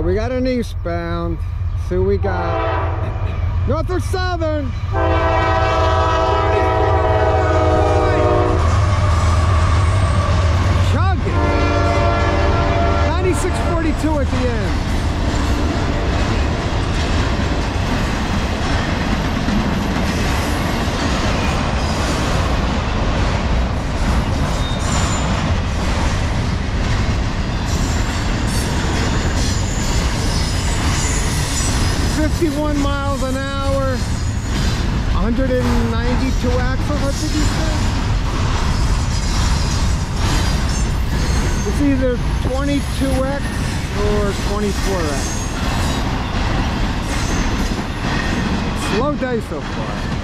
right, we got an eastbound. So we got. Norfolk Southern? Chugging. 9642 at the end. Fifty-one miles an hour, 192 axles, I think. It's either 22x or 24x. Slow day so far.